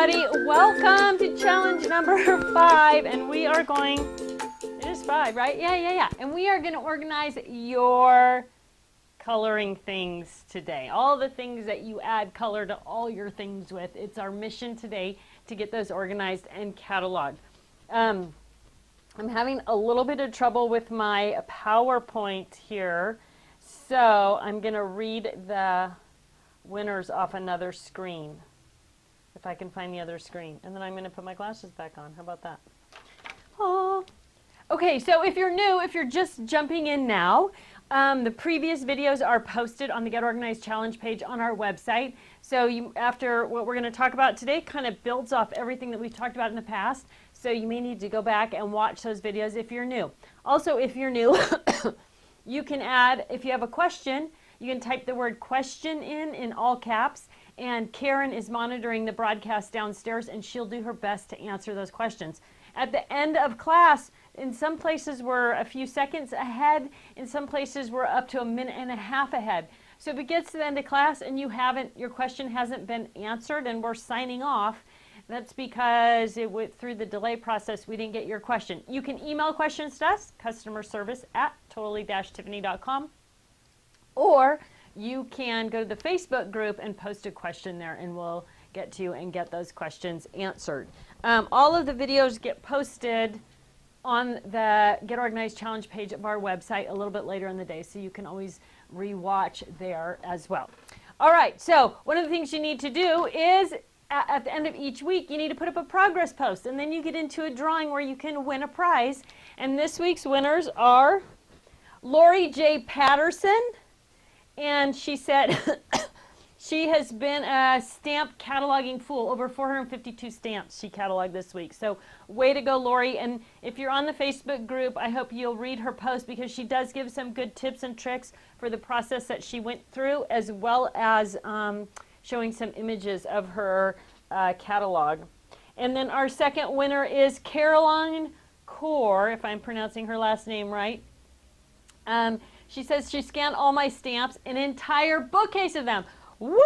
everybody. Welcome to challenge number five. And we are going, it is five, right? Yeah, yeah, yeah. And we are going to organize your coloring things today. All the things that you add color to all your things with. It's our mission today to get those organized and cataloged. Um, I'm having a little bit of trouble with my PowerPoint here. So I'm going to read the winners off another screen. If I can find the other screen. And then I'm going to put my glasses back on. How about that? Oh. Okay, so if you're new, if you're just jumping in now, um, the previous videos are posted on the Get Organized Challenge page on our website. So you, after what we're going to talk about today kind of builds off everything that we've talked about in the past. So you may need to go back and watch those videos if you're new. Also, if you're new, you can add, if you have a question, you can type the word question in in all caps and Karen is monitoring the broadcast downstairs and she'll do her best to answer those questions. At the end of class, in some places we're a few seconds ahead, in some places we're up to a minute and a half ahead. So if it gets to the end of class and you haven't, your question hasn't been answered and we're signing off, that's because it went through the delay process, we didn't get your question. You can email questions to us, customer service at totally-tiffany.com, or you can go to the Facebook group and post a question there and we'll get to you and get those questions answered. Um, all of the videos get posted on the Get Organized Challenge page of our website a little bit later in the day, so you can always rewatch there as well. All right, so one of the things you need to do is at, at the end of each week, you need to put up a progress post, and then you get into a drawing where you can win a prize. And this week's winners are Lori J. Patterson, and she said she has been a stamp cataloging fool. Over 452 stamps she cataloged this week. So way to go, Lori. And if you're on the Facebook group, I hope you'll read her post because she does give some good tips and tricks for the process that she went through, as well as um, showing some images of her uh, catalog. And then our second winner is Caroline Core, if I'm pronouncing her last name right. Um, she says she scanned all my stamps, an entire bookcase of them. Woo!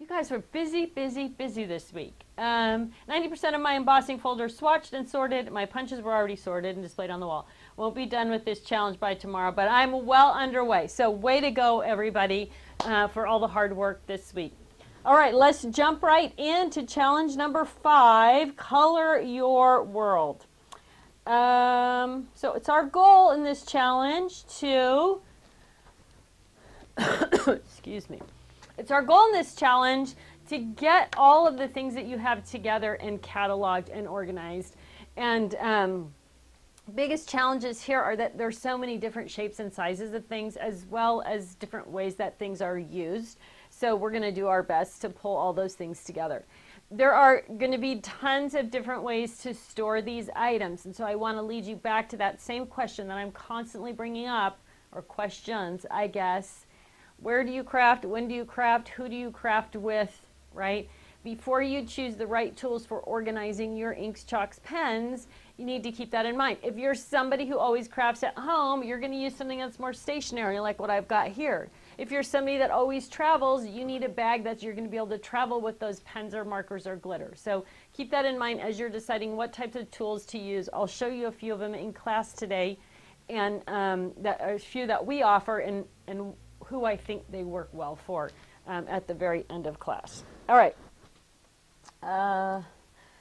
You guys were busy, busy, busy this week. 90% um, of my embossing folders swatched and sorted. My punches were already sorted and displayed on the wall. Won't be done with this challenge by tomorrow, but I'm well underway. So way to go, everybody, uh, for all the hard work this week. All right, let's jump right into challenge number five, color your world. Um, so it's our goal in this challenge to, excuse me, it's our goal in this challenge to get all of the things that you have together and cataloged and organized. And um, biggest challenges here are that there's so many different shapes and sizes of things as well as different ways that things are used. So we're going to do our best to pull all those things together there are going to be tons of different ways to store these items. And so I want to lead you back to that same question that I'm constantly bringing up, or questions, I guess. Where do you craft? When do you craft? Who do you craft with? Right? Before you choose the right tools for organizing your inks, chalks, pens, you need to keep that in mind. If you're somebody who always crafts at home, you're going to use something that's more stationary, like what I've got here. If you're somebody that always travels, you need a bag that you're going to be able to travel with those pens or markers or glitter. So keep that in mind as you're deciding what types of tools to use. I'll show you a few of them in class today and um, that a few that we offer and, and who I think they work well for um, at the very end of class. All right. Uh,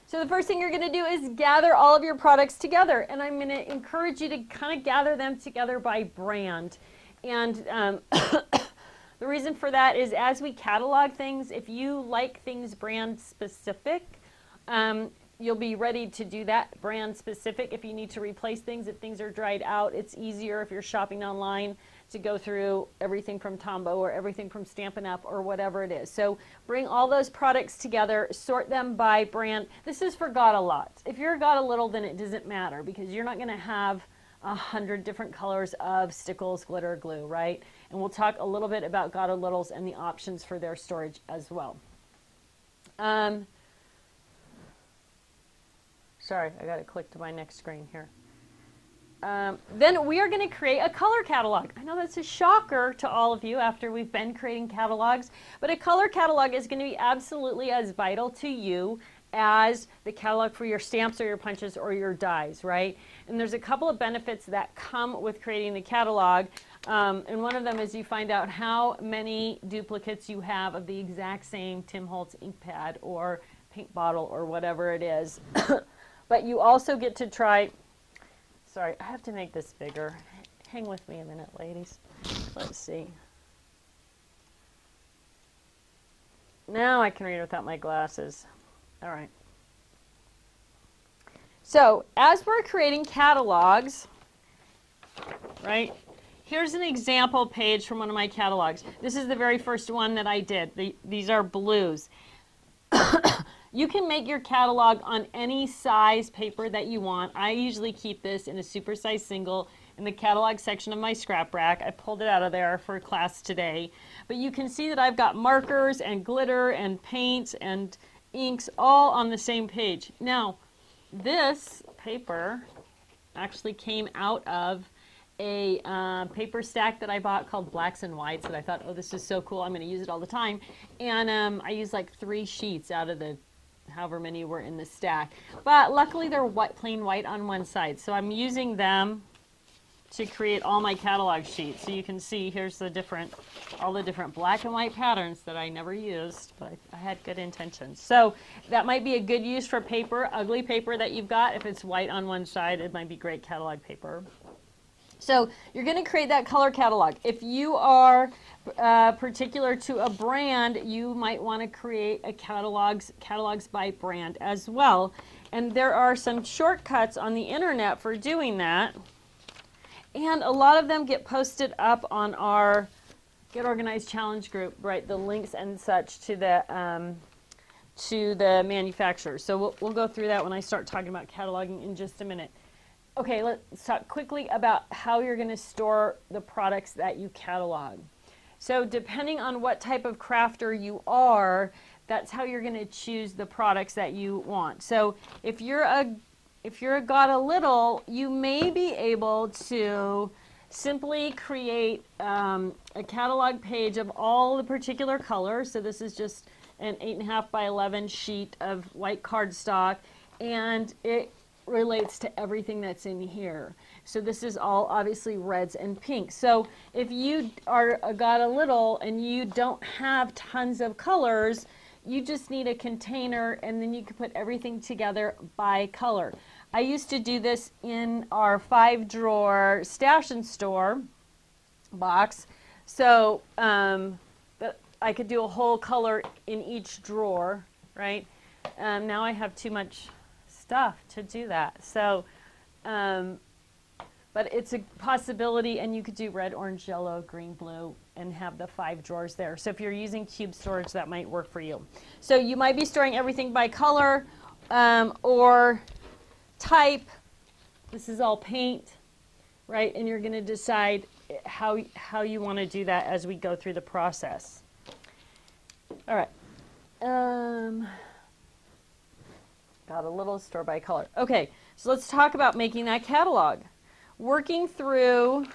so the first thing you're going to do is gather all of your products together. And I'm going to encourage you to kind of gather them together by brand. And um, the reason for that is as we catalog things, if you like things brand specific, um, you'll be ready to do that brand specific. If you need to replace things, if things are dried out, it's easier if you're shopping online to go through everything from Tombow or everything from Stampin' Up! or whatever it is. So bring all those products together, sort them by brand. This is for Got a Lot. If you're Got a Little, then it doesn't matter because you're not going to have a hundred different colors of stickles, glitter, glue, right? And we'll talk a little bit about Got a Littles and the options for their storage as well. Um, sorry, I got to click to my next screen here. Um, then we are going to create a color catalog. I know that's a shocker to all of you after we've been creating catalogs, but a color catalog is going to be absolutely as vital to you as the catalog for your stamps or your punches or your dies, right? And there's a couple of benefits that come with creating the catalog. Um, and one of them is you find out how many duplicates you have of the exact same Tim Holtz ink pad or paint bottle or whatever it is. but you also get to try, sorry, I have to make this bigger. Hang with me a minute, ladies. Let's see. Now I can read without my glasses. All right. So as we're creating catalogs, right, here's an example page from one of my catalogs. This is the very first one that I did. The, these are blues. you can make your catalog on any size paper that you want. I usually keep this in a supersize single in the catalog section of my scrap rack. I pulled it out of there for class today. But you can see that I've got markers and glitter and paints and inks all on the same page. Now, this paper actually came out of a uh, paper stack that I bought called Blacks and Whites that I thought, oh, this is so cool. I'm going to use it all the time. And um, I used like three sheets out of the however many were in the stack. But luckily they're white, plain white on one side. So I'm using them to create all my catalog sheets. So you can see here's the different, all the different black and white patterns that I never used, but I, I had good intentions. So that might be a good use for paper, ugly paper that you've got. If it's white on one side, it might be great catalog paper. So you're going to create that color catalog. If you are uh, particular to a brand, you might want to create a catalogs, catalogs by brand as well. And there are some shortcuts on the internet for doing that. And a lot of them get posted up on our Get Organized Challenge group, right? The links and such to the um, to the manufacturer. So we'll, we'll go through that when I start talking about cataloging in just a minute. Okay, let's talk quickly about how you're going to store the products that you catalog. So depending on what type of crafter you are, that's how you're going to choose the products that you want. So if you're a if you're a got a little, you may be able to simply create um, a catalog page of all the particular colors. So this is just an 8.5 by 11 sheet of white cardstock, and it relates to everything that's in here. So this is all obviously reds and pinks. So if you are a got a little and you don't have tons of colors, you just need a container and then you can put everything together by color. I used to do this in our five drawer stash and store box. So um, I could do a whole color in each drawer, right? Um, now I have too much stuff to do that. So, um, but it's a possibility and you could do red, orange, yellow, green, blue, and have the five drawers there. So if you're using cube storage, that might work for you. So you might be storing everything by color um, or type. This is all paint, right? And you're going to decide how, how you want to do that as we go through the process. All right. Um, got a little store by color. Okay, so let's talk about making that catalog. Working through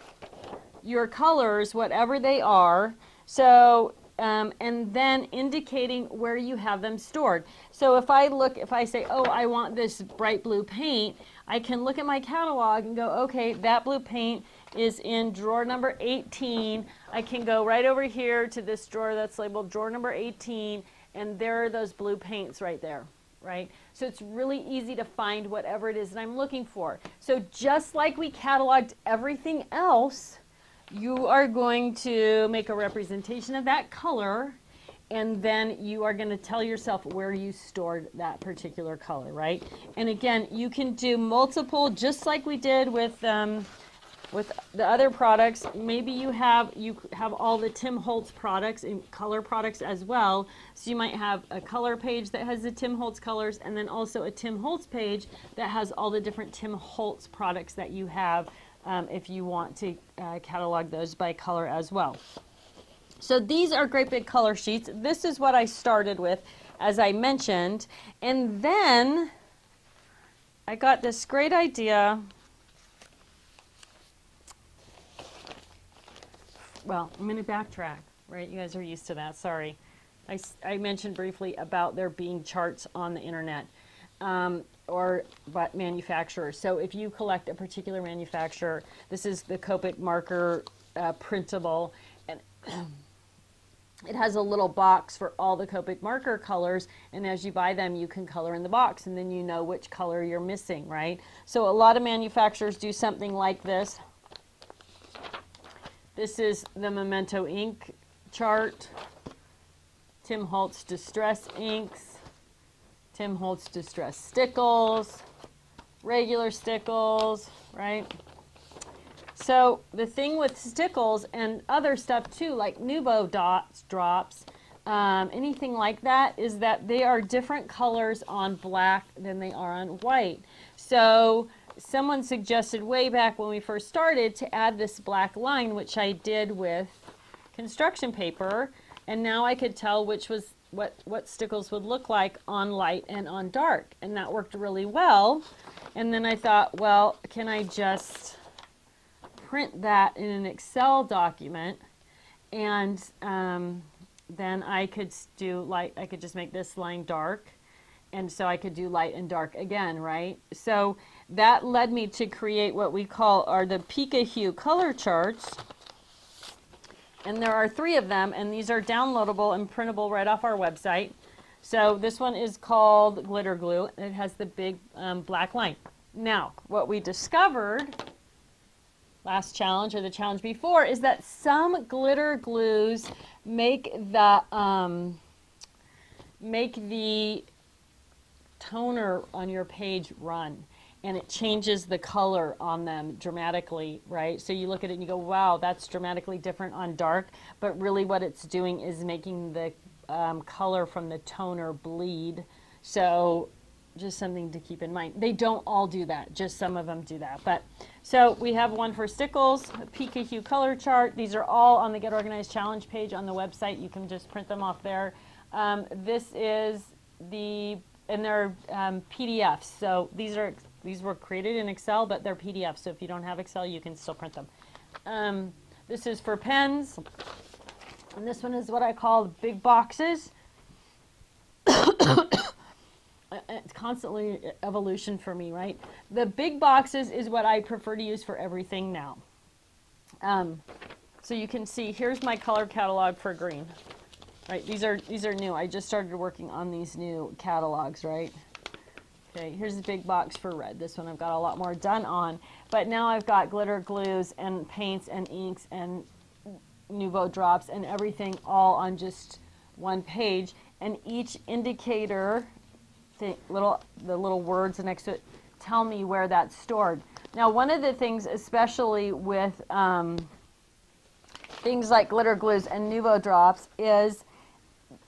your colors, whatever they are. So um, and then indicating where you have them stored. So if I look, if I say, oh, I want this bright blue paint, I can look at my catalog and go, okay, that blue paint is in drawer number 18. I can go right over here to this drawer that's labeled drawer number 18, and there are those blue paints right there, right? So it's really easy to find whatever it is that I'm looking for. So just like we cataloged everything else, you are going to make a representation of that color and then you are going to tell yourself where you stored that particular color, right? And again, you can do multiple, just like we did with um, with the other products. Maybe you have you have all the Tim Holtz products and color products as well. So you might have a color page that has the Tim Holtz colors, and then also a Tim Holtz page that has all the different Tim Holtz products that you have um, if you want to uh, catalog those by color as well. So these are great big color sheets. This is what I started with, as I mentioned. And then I got this great idea. Well, I'm going to backtrack, right? You guys are used to that. Sorry. I, I mentioned briefly about there being charts on the internet um, or but manufacturers. So if you collect a particular manufacturer, this is the Copic marker uh, printable, and it has a little box for all the Copic marker colors, and as you buy them, you can color in the box, and then you know which color you're missing, right? So a lot of manufacturers do something like this. This is the Memento ink chart. Tim Holtz Distress inks, Tim Holtz Distress stickles, regular stickles, right? So the thing with stickles and other stuff too, like Nuvo dots, drops, um, anything like that, is that they are different colors on black than they are on white. So someone suggested way back when we first started to add this black line, which I did with construction paper and now I could tell which was what what stickles would look like on light and on dark and that worked really well. And then I thought well can I just print that in an Excel document? And um, then I could do light I could just make this line dark and so I could do light and dark again right? So that led me to create what we call are the Pika hue color charts and there are three of them, and these are downloadable and printable right off our website. So this one is called Glitter Glue. It has the big um, black line. Now, what we discovered last challenge or the challenge before is that some glitter glues make the um, make the toner on your page run and it changes the color on them dramatically, right? So you look at it and you go, wow, that's dramatically different on dark. But really what it's doing is making the um, color from the toner bleed. So just something to keep in mind. They don't all do that, just some of them do that. But so we have one for stickles, a Pikahue color chart. These are all on the Get Organized Challenge page on the website. You can just print them off there. Um, this is the, and they're um, PDFs. So these are these were created in Excel, but they're PDFs, so if you don't have Excel, you can still print them. Um, this is for pens, and this one is what I call big boxes. it's constantly evolution for me, right? The big boxes is what I prefer to use for everything now. Um, so you can see, here's my color catalog for green. Right, these are these are new. I just started working on these new catalogs, right? Okay, here's the big box for red. This one I've got a lot more done on. But now I've got glitter glues and paints and inks and Nuvo drops and everything all on just one page. And each indicator, the little, the little words next to it, tell me where that's stored. Now, one of the things, especially with um, things like glitter glues and Nuvo drops, is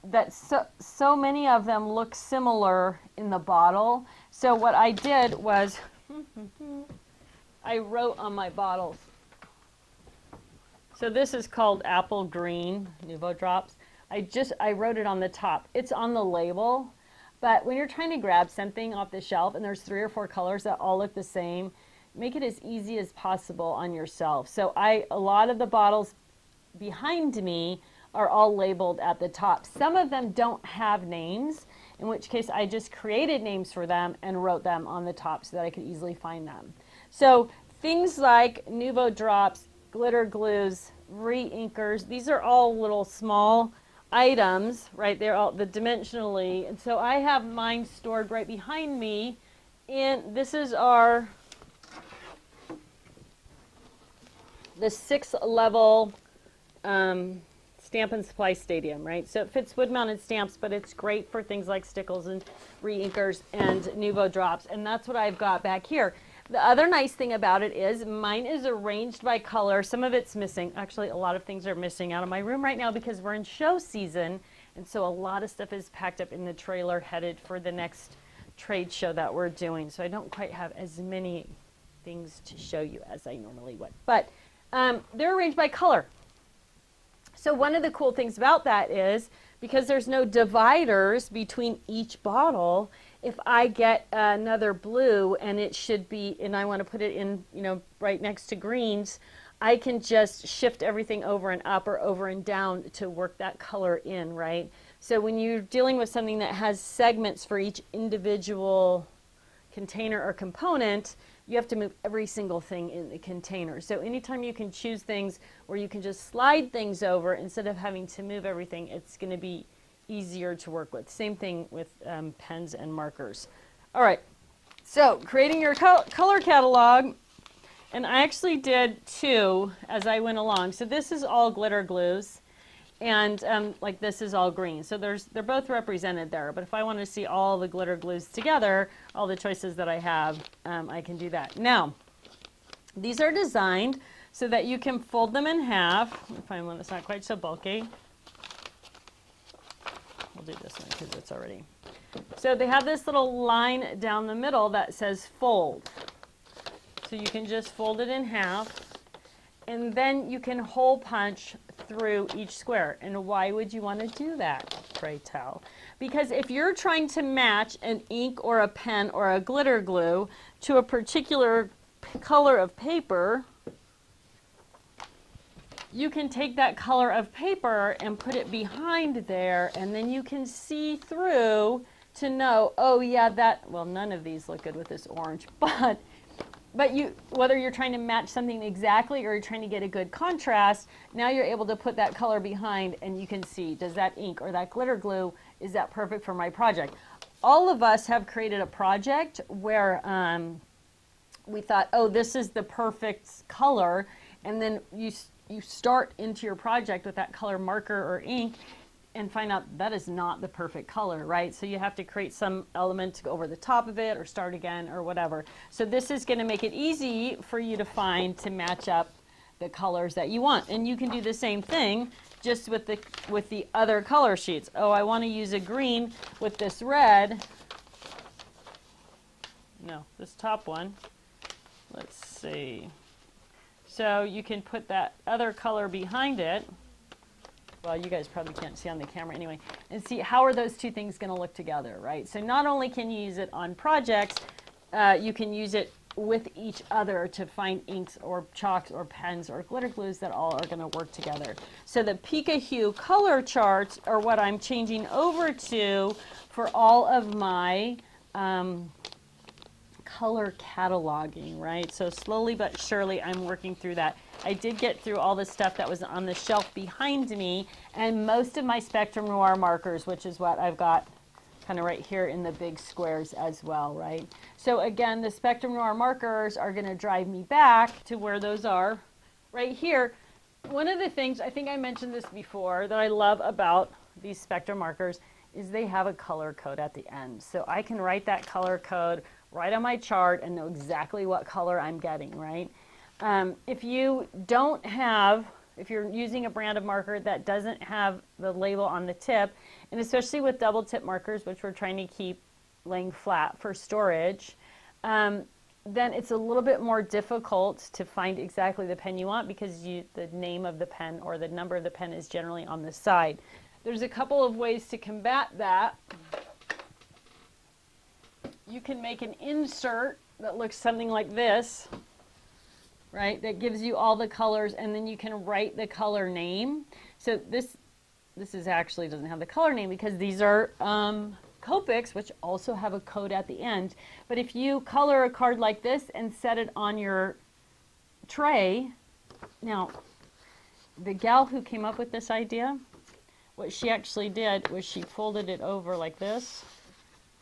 that so, so many of them look similar in the bottle. So what I did was I wrote on my bottles. So this is called apple green Nuvo drops. I just I wrote it on the top. It's on the label, but when you're trying to grab something off the shelf and there's three or four colors that all look the same, make it as easy as possible on yourself. So I a lot of the bottles behind me are all labeled at the top. Some of them don't have names, in which case I just created names for them and wrote them on the top so that I could easily find them. So things like Nuvo drops, glitter glues, re-inkers, these are all little small items, right? They're all the dimensionally. And so I have mine stored right behind me. And this is our the six level um, Stamp and Supply Stadium, right? So it fits wood-mounted stamps, but it's great for things like stickles and re-inkers and Nuvo drops, and that's what I've got back here. The other nice thing about it is mine is arranged by color. Some of it's missing. Actually, a lot of things are missing out of my room right now because we're in show season, and so a lot of stuff is packed up in the trailer headed for the next trade show that we're doing. So I don't quite have as many things to show you as I normally would. But um, they're arranged by color. So one of the cool things about that is because there's no dividers between each bottle, if I get another blue and it should be, and I want to put it in, you know, right next to greens, I can just shift everything over and up or over and down to work that color in, right? So when you're dealing with something that has segments for each individual container or component, you have to move every single thing in the container. So anytime you can choose things where you can just slide things over instead of having to move everything, it's going to be easier to work with. Same thing with um, pens and markers. All right, so creating your col color catalog, and I actually did two as I went along. So this is all glitter glues, and um, like this is all green. So there's they're both represented there. But if I want to see all the glitter glues together, all the choices that I have, um, I can do that. Now, these are designed so that you can fold them in half. Find one that's not quite so bulky. We'll do this one because it's already so they have this little line down the middle that says fold. So you can just fold it in half and then you can hole punch through each square. And why would you want to do that, pray tell? Because if you're trying to match an ink or a pen or a glitter glue to a particular color of paper, you can take that color of paper and put it behind there and then you can see through to know, oh yeah, that, well, none of these look good with this orange, but, but you, whether you're trying to match something exactly or you're trying to get a good contrast, now you're able to put that color behind and you can see, does that ink or that glitter glue, is that perfect for my project? All of us have created a project where um, we thought, oh, this is the perfect color, and then you you start into your project with that color marker or ink and find out that is not the perfect color, right? So you have to create some element to go over the top of it or start again or whatever. So this is going to make it easy for you to find to match up the colors that you want. And you can do the same thing just with the with the other color sheets. Oh, I want to use a green with this red. No, this top one. Let's see. So you can put that other color behind it well, you guys probably can't see on the camera anyway, and see how are those two things going to look together, right? So not only can you use it on projects, uh, you can use it with each other to find inks or chalks or pens or glitter glues that all are going to work together. So the Pikahue color charts are what I'm changing over to for all of my um, color cataloging, right? So slowly but surely I'm working through that. I did get through all the stuff that was on the shelf behind me and most of my Spectrum Noir markers, which is what I've got kind of right here in the big squares as well, right? So again, the Spectrum Noir markers are going to drive me back to where those are right here. One of the things, I think I mentioned this before, that I love about these Spectrum markers is they have a color code at the end. So I can write that color code right on my chart and know exactly what color I'm getting, right? Um, if you don't have, if you're using a brand of marker that doesn't have the label on the tip, and especially with double tip markers, which we're trying to keep laying flat for storage, um, then it's a little bit more difficult to find exactly the pen you want because you, the name of the pen or the number of the pen is generally on the side. There's a couple of ways to combat that you can make an insert that looks something like this, right? That gives you all the colors and then you can write the color name. So this this is actually doesn't have the color name because these are um, Copics, which also have a code at the end. But if you color a card like this and set it on your tray, now the gal who came up with this idea, what she actually did was she folded it over like this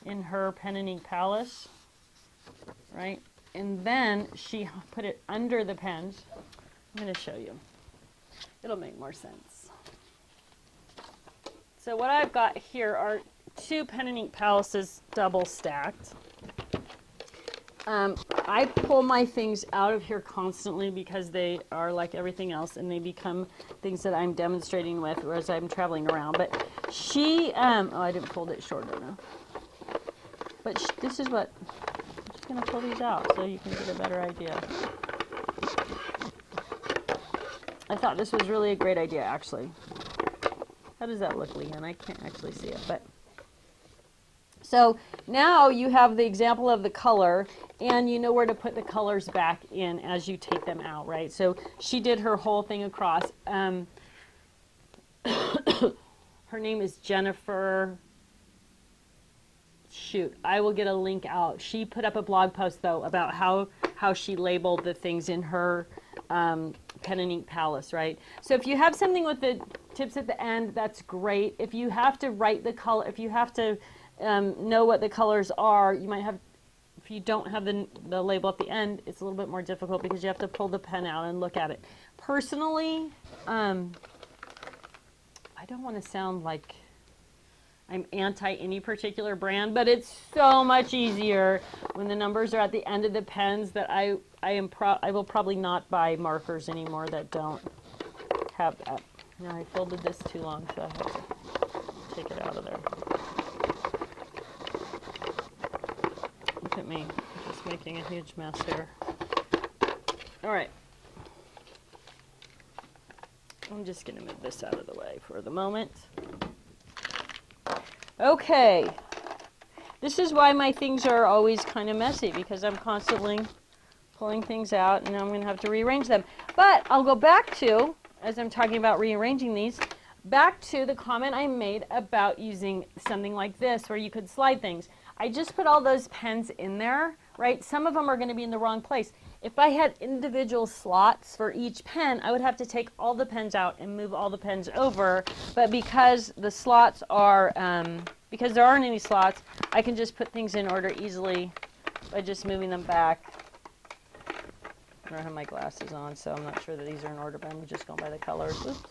in her pen and ink palace, right? And then she put it under the pens. I'm going to show you. It'll make more sense. So what I've got here are two pen and ink palaces double stacked. Um, I pull my things out of here constantly because they are like everything else and they become things that I'm demonstrating with as I'm traveling around. But she, um, oh, I didn't fold it short enough. But this is what, just going to pull these out so you can get a better idea. I thought this was really a great idea, actually. How does that look, Leanne? I can't actually see it, but... So now you have the example of the color and you know where to put the colors back in as you take them out, right? So she did her whole thing across. Um, her name is Jennifer. Shoot, I will get a link out. She put up a blog post though about how how she labeled the things in her um, pen and ink palace, right? So if you have something with the tips at the end, that's great. If you have to write the color, if you have to um, know what the colors are, you might have, if you don't have the, the label at the end, it's a little bit more difficult because you have to pull the pen out and look at it. Personally, um, I don't want to sound like I'm anti any particular brand, but it's so much easier when the numbers are at the end of the pens that I I am pro I will probably not buy markers anymore that don't have that. Now I folded this too long, so I have to take it out of there. Look at me, I'm just making a huge mess here. All right. I'm just going to move this out of the way for the moment. Okay. This is why my things are always kind of messy because I'm constantly pulling things out and I'm going to have to rearrange them. But I'll go back to, as I'm talking about rearranging these, back to the comment I made about using something like this where you could slide things. I just put all those pens in there, right? Some of them are going to be in the wrong place. If I had individual slots for each pen, I would have to take all the pens out and move all the pens over. But because the slots are, um, because there aren't any slots, I can just put things in order easily by just moving them back. I don't have my glasses on, so I'm not sure that these are in order, but I'm just going by the colors. Oops.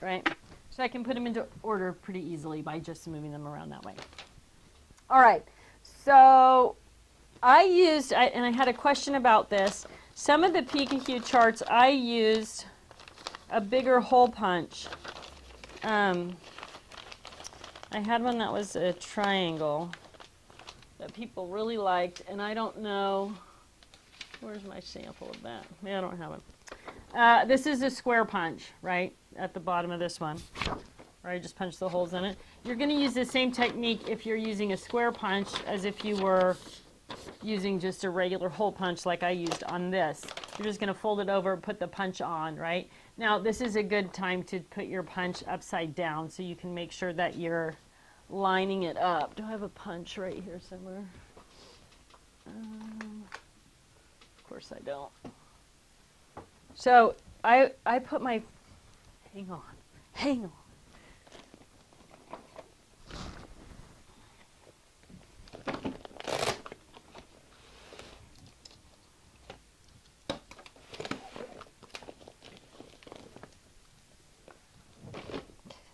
Right? So I can put them into order pretty easily by just moving them around that way. All right. So I used, I, and I had a question about this. Some of the Pikahue charts, I used a bigger hole punch. Um, I had one that was a triangle that people really liked, and I don't know, where's my sample of that? Yeah, I don't have it. Uh, this is a square punch, right, at the bottom of this one. I just punch the holes in it. You're going to use the same technique if you're using a square punch as if you were using just a regular hole punch like I used on this. You're just going to fold it over, put the punch on, right? Now, this is a good time to put your punch upside down so you can make sure that you're lining it up. Do I have a punch right here somewhere? Um, of course I don't. So I, I put my, hang on, hang on.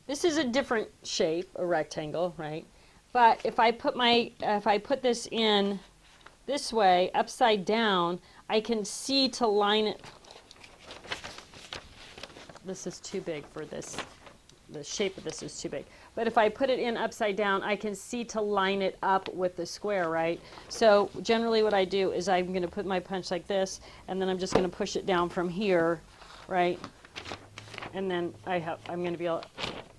This is a different shape, a rectangle, right? But if I put my, if I put this in this way, upside down, I can see to line it. This is too big for this. The shape of this is too big. But if I put it in upside down, I can see to line it up with the square, right? So generally what I do is I'm going to put my punch like this, and then I'm just going to push it down from here, right? And then I have, I'm going to be able,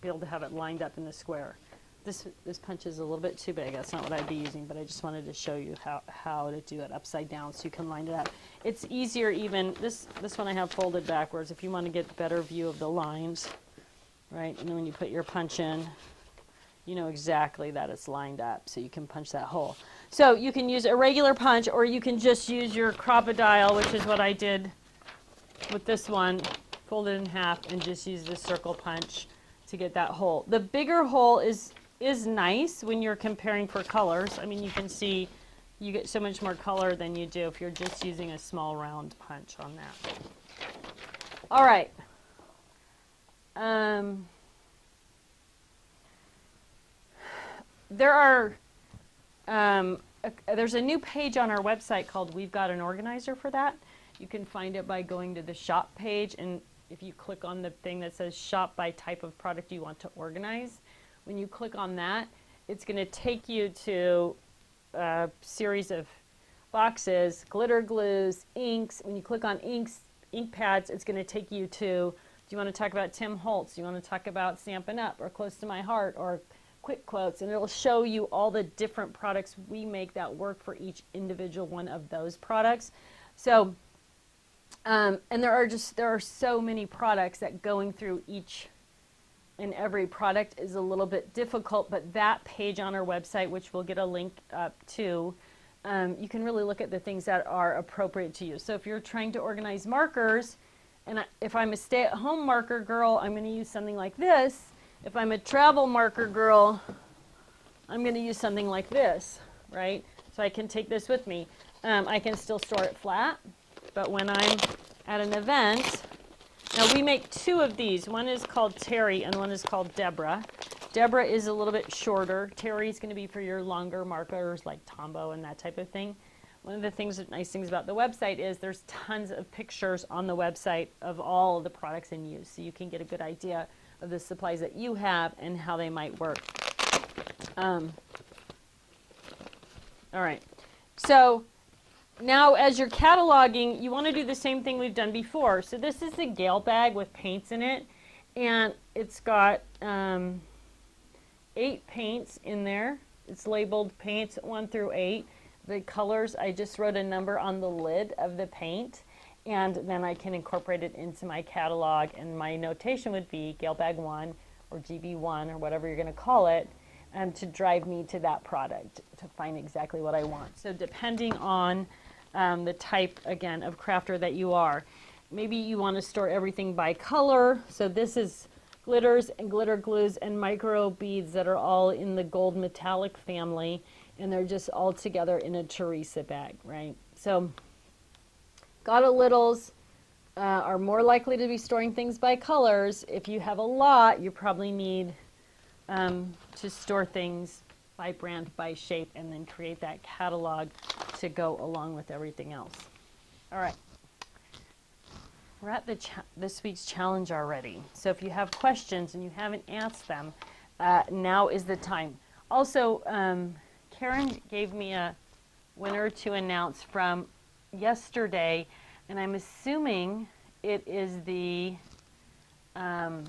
be able to have it lined up in the square. This, this punch is a little bit too big. That's not what I'd be using, but I just wanted to show you how, how to do it upside down so you can line it up. It's easier even, this, this one I have folded backwards if you want to get better view of the lines, right? And then when you put your punch in, you know exactly that it's lined up so you can punch that hole. So you can use a regular punch or you can just use your Crop-A-Dile, which is what I did with this one, fold it in half and just use the circle punch to get that hole. The bigger hole is, is nice when you're comparing for colors. I mean, you can see you get so much more color than you do if you're just using a small round punch on that. All right. Um, there are, um, a, there's a new page on our website called We've Got an Organizer for that. You can find it by going to the shop page and if you click on the thing that says shop by type of product you want to organize, when you click on that, it's going to take you to a series of boxes, glitter glues, inks. When you click on inks, ink pads, it's going to take you to, do you want to talk about Tim Holtz? Do you want to talk about Stampin' Up! or Close to My Heart or Quick Quotes? And it'll show you all the different products we make that work for each individual one of those products. So um, and there are just there are so many products that going through each and every product is a little bit difficult, but that page on our website, which we'll get a link up to, um, you can really look at the things that are appropriate to you. So if you're trying to organize markers, and if I'm a stay-at-home marker girl, I'm going to use something like this. If I'm a travel marker girl, I'm going to use something like this, right? So I can take this with me. Um, I can still store it flat, but when I'm at an event, now we make two of these. One is called Terry and one is called Deborah. Deborah is a little bit shorter. Terry is going to be for your longer markers like Tombow and that type of thing. One of the things, nice things about the website is there's tons of pictures on the website of all the products in use. So you can get a good idea of the supplies that you have and how they might work. Um, all right. So now as you're cataloging, you want to do the same thing we've done before. So this is the Gale bag with paints in it. And it's got um, eight paints in there. It's labeled paints one through eight. The colors, I just wrote a number on the lid of the paint. And then I can incorporate it into my catalog. And my notation would be Gale bag 1 or GB1 or whatever you're going to call it um, to drive me to that product to find exactly what I want. So depending on um, the type, again, of crafter that you are. Maybe you want to store everything by color. So this is glitters and glitter glues and micro beads that are all in the gold metallic family. And they're just all together in a Teresa bag, right? So Gotta Littles uh, are more likely to be storing things by colors. If you have a lot, you probably need um, to store things by brand, by shape, and then create that catalog to go along with everything else. All right. We're at the this week's challenge already. So if you have questions and you haven't asked them, uh, now is the time. Also, um, Karen gave me a winner to announce from yesterday, and I'm assuming it is the um,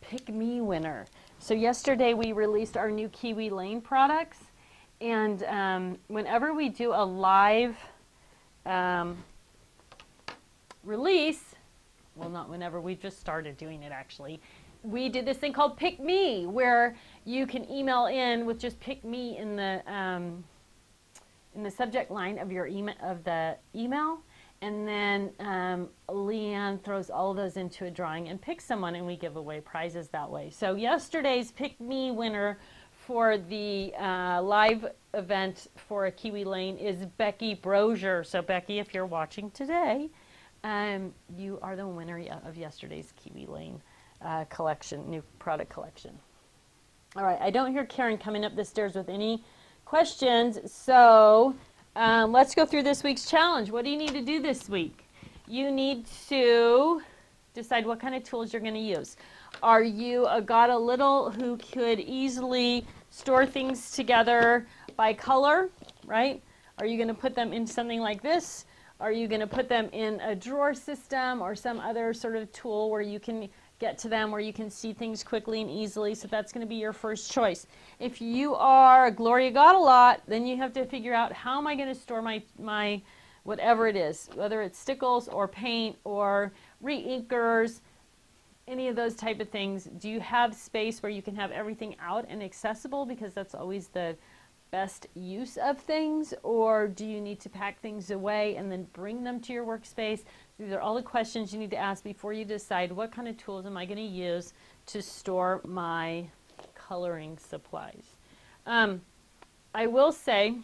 Pick Me winner. So yesterday we released our new Kiwi Lane products, and um, whenever we do a live um, release, well, not whenever, we just started doing it actually. We did this thing called Pick Me, where you can email in with just Pick Me in the um, in the subject line of your email of the email, and then um, Leanne throws all those into a drawing and picks someone, and we give away prizes that way. So yesterday's Pick Me winner for the uh, live event for a Kiwi Lane is Becky Brozier. So Becky, if you're watching today, um, you are the winner of yesterday's Kiwi Lane uh, collection, new product collection. All right, I don't hear Karen coming up the stairs with any questions, so um, let's go through this week's challenge. What do you need to do this week? You need to decide what kind of tools you're going to use. Are you a got a little who could easily store things together by color, right? Are you going to put them in something like this? Are you going to put them in a drawer system or some other sort of tool where you can get to them where you can see things quickly and easily? So that's going to be your first choice. If you are a Gloria Got a Lot, then you have to figure out how am I going to store my, my whatever it is, whether it's stickles or paint or re-inkers, any of those type of things. Do you have space where you can have everything out and accessible because that's always the best use of things or do you need to pack things away and then bring them to your workspace? These are all the questions you need to ask before you decide what kind of tools am I going to use to store my coloring supplies. Um, I will say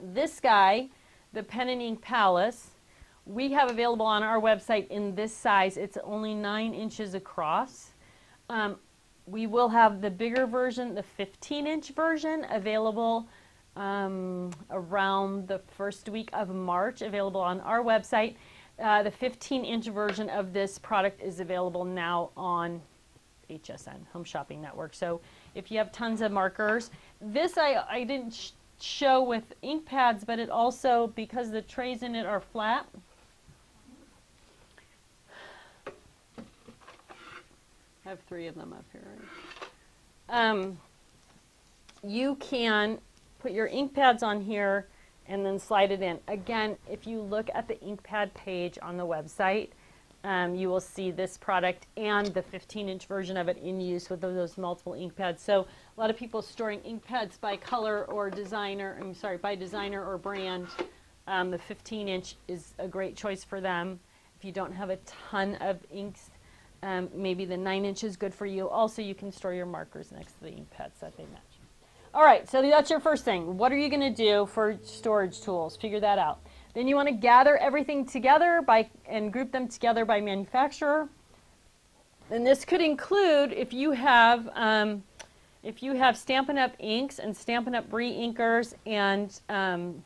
this guy, the Pen and Ink Palace, we have available on our website in this size. It's only nine inches across. Um, we will have the bigger version, the 15 inch version, available um, around the first week of March, available on our website. Uh, the 15 inch version of this product is available now on HSN, Home Shopping Network. So if you have tons of markers, this I, I didn't sh show with ink pads, but it also, because the trays in it are flat, have three of them up here. Um, you can put your ink pads on here and then slide it in. Again, if you look at the ink pad page on the website, um, you will see this product and the 15 inch version of it in use with those multiple ink pads. So a lot of people storing ink pads by color or designer, I'm sorry, by designer or brand. Um, the 15 inch is a great choice for them. If you don't have a ton of inks, um, maybe the 9 inch is good for you. Also, you can store your markers next to the ink pads that they match. All right, so that's your first thing. What are you going to do for storage tools? Figure that out. Then you want to gather everything together by and group them together by manufacturer. And this could include if you have um, if you have Stampin' Up! inks and Stampin' Up! re-inkers and um,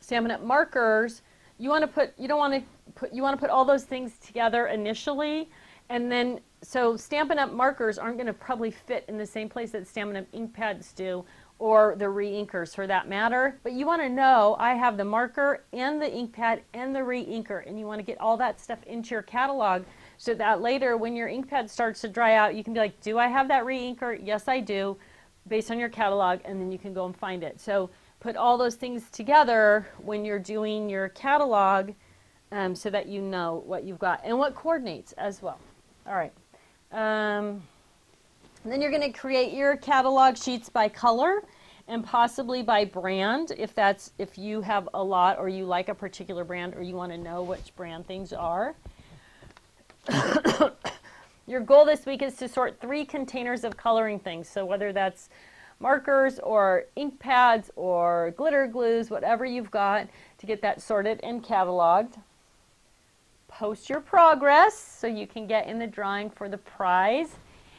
Stampin' Up! markers, you want to put you don't want to put you want to put all those things together initially, and then so Stampin' Up! markers aren't going to probably fit in the same place that Stampin' Up! ink pads do or the re-inkers for that matter. But you want to know I have the marker and the ink pad and the re-inker and you want to get all that stuff into your catalog so that later when your ink pad starts to dry out you can be like do I have that re-inker? Yes I do based on your catalog and then you can go and find it. So put all those things together when you're doing your catalog um, so that you know what you've got and what coordinates as well. All right. Um, then you're going to create your catalog sheets by color and possibly by brand if that's if you have a lot or you like a particular brand or you want to know which brand things are. Your goal this week is to sort three containers of coloring things. So whether that's markers or ink pads or glitter glues, whatever you've got to get that sorted and cataloged. Post your progress so you can get in the drawing for the prize.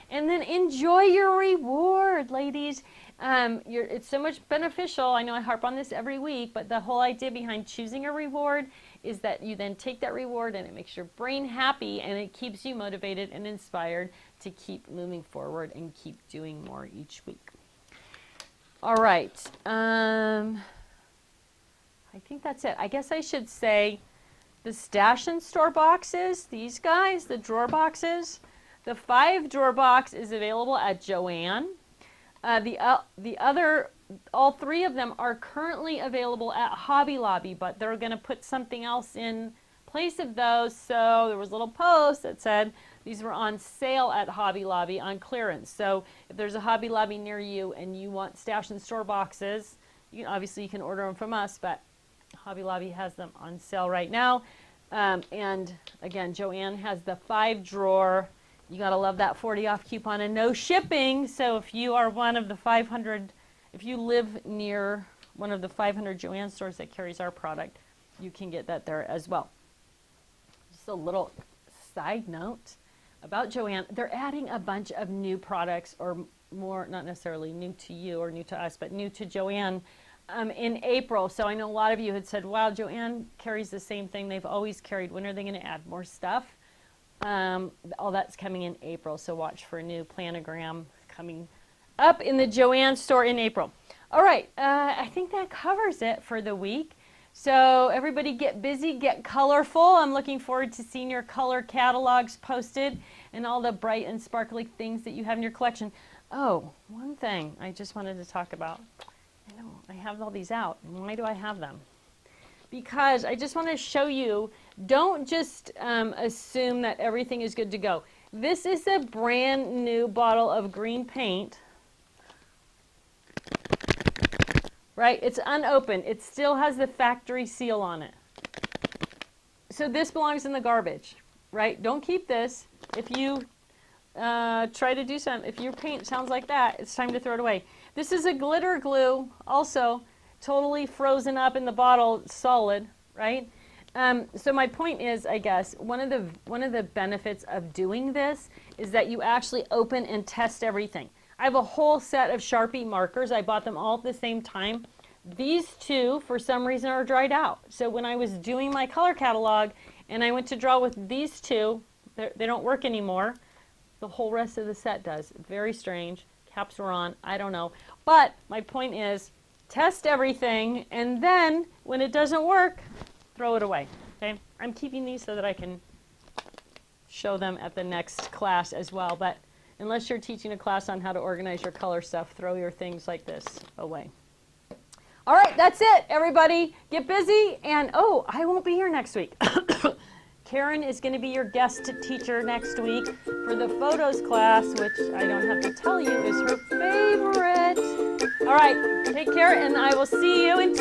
And then enjoy your reward, ladies. Um, it's so much beneficial. I know I harp on this every week, but the whole idea behind choosing a reward is that you then take that reward and it makes your brain happy and it keeps you motivated and inspired to keep moving forward and keep doing more each week. All right. Um, I think that's it. I guess I should say the stash and store boxes, these guys, the drawer boxes, the five drawer box is available at Joann. Uh, the, uh, the other, all three of them are currently available at Hobby Lobby, but they're going to put something else in place of those. So there was a little post that said these were on sale at Hobby Lobby on clearance. So if there's a Hobby Lobby near you and you want stash and store boxes, you obviously you can order them from us, but Hobby Lobby has them on sale right now. Um, and again, Joann has the five drawer you got to love that 40 off coupon and no shipping. So if you are one of the 500, if you live near one of the 500 Joann stores that carries our product, you can get that there as well. Just a little side note about Joann. They're adding a bunch of new products or more, not necessarily new to you or new to us, but new to Joann um, in April. So I know a lot of you had said, wow, Joann carries the same thing they've always carried. When are they going to add more stuff? Um, all that's coming in April, so watch for a new planogram coming up in the Joann store in April. All right, uh, I think that covers it for the week. So everybody get busy, get colorful. I'm looking forward to seeing your color catalogs posted and all the bright and sparkly things that you have in your collection. Oh, one thing I just wanted to talk about. I know I have all these out. Why do I have them? Because I just want to show you don't just um, assume that everything is good to go. This is a brand new bottle of green paint. Right? It's unopened. It still has the factory seal on it. So this belongs in the garbage, right? Don't keep this. If you uh, try to do some, if your paint sounds like that, it's time to throw it away. This is a glitter glue, also totally frozen up in the bottle, solid, right? Um, so my point is, I guess, one of the one of the benefits of doing this is that you actually open and test everything. I have a whole set of Sharpie markers. I bought them all at the same time. These two, for some reason, are dried out. So when I was doing my color catalog and I went to draw with these two, they don't work anymore. The whole rest of the set does. Very strange. Caps were on. I don't know. But my point is, test everything, and then when it doesn't work, throw it away. Okay, I'm keeping these so that I can show them at the next class as well. But unless you're teaching a class on how to organize your color stuff, throw your things like this away. All right, that's it, everybody. Get busy. And oh, I won't be here next week. Karen is going to be your guest teacher next week for the photos class, which I don't have to tell you is her favorite. All right, take care, and I will see you in